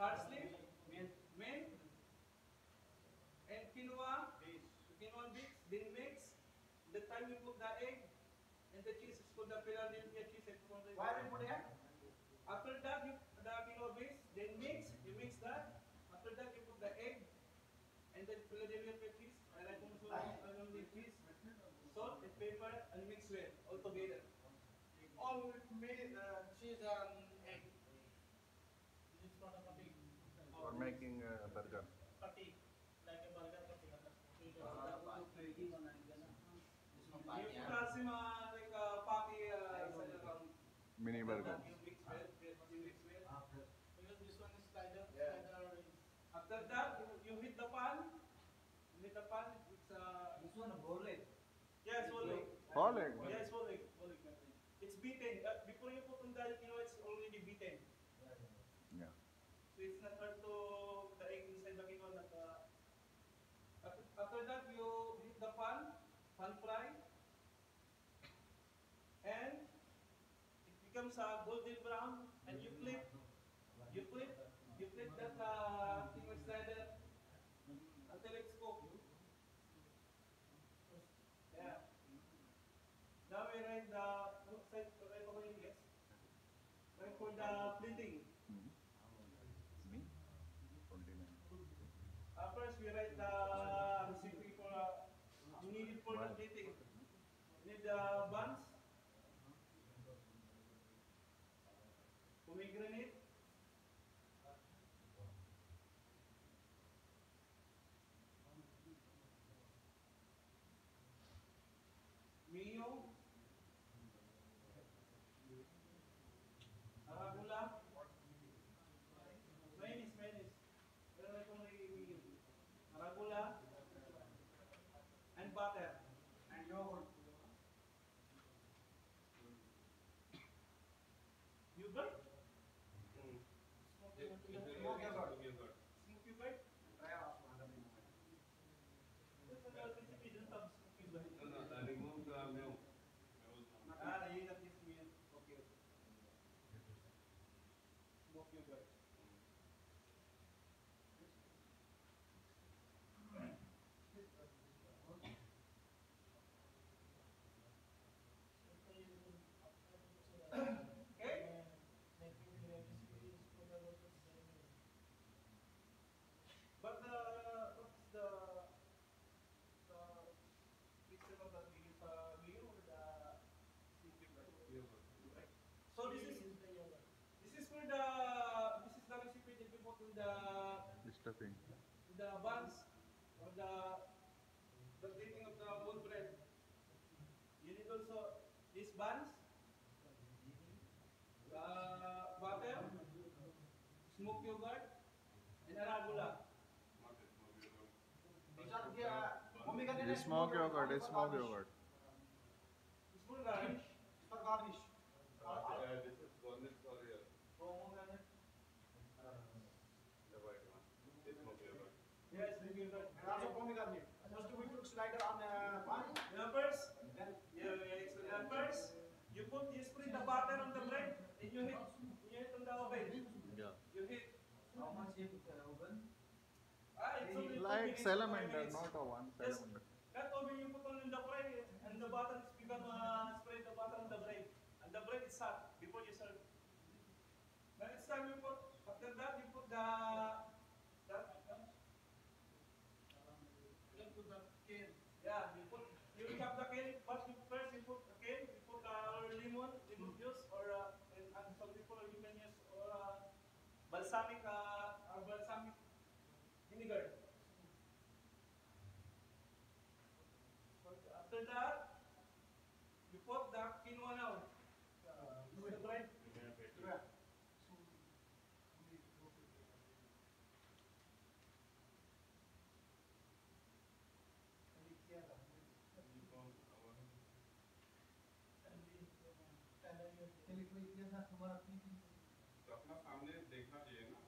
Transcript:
parsley, mint, and quinoa. Quinoa mix, then mix. The time you put the egg and the cheese is called the Philadelphia cheese. the- Why are you putting it? After that, you put the quinoa base, then mix. You mix that. After that, you put the egg and then Philadelphia cheese. And I also I the cheese, salt and pepper, and mix well all together. All meat, uh, cheese and egg. This is not a patty. For making a burger? Like a burger. You uh, uh, mini burger. Ah, because this one is After that, you, hit the pan. Hit the pan. It's uh, this one a whole Yes, Yeah, it's Yes, leg. Whole it's It's beaten. Uh, before you put on that, you know, it's already beaten. Yeah. So it's not hard to it becomes a golden brown, and you flip, you flip, you flip that uh, cooked. Yeah. Now we write the side right over in yes. Right for the. Me? Uh, first, we write the recipe for uh, you need it for the plating. You need the buns, pomegranate, mayo, arugula, mayonnaise, mayonnaise. Pero may kung mayo. Arugula, and butter. And yogurt. Yogurt? simplified Stuffing. the buns or the the plating of the whole bread. You need also these buns, uh, butter, smoked yogurt, and arugula. These are the, uh, mummy ka din This eh, smoke yogurt, it's for smoke garnish. yogurt. It's for garnish. It's for garnish. Yes, smoked yogurt. And also pomegranate. First we put slider on uh, Then you, put, you the butter on the bread, and you hit, you hit on the oven. Yeah. You hit. how much you put the oven? Ah, it's only Like salamander, not a one salamander. That oven you put on in the bread and the butter is become uh, spread the butter on the bread. And the bread is hot before you serve. Next time you put, after that you put the, lemon, lemon juice or, uh, and, and some people you can use or uh, balsamic, uh, or balsamic vinegar. After that, you put the quinoa now. Pehले ये तो अपना सामने देखना चाहिए ना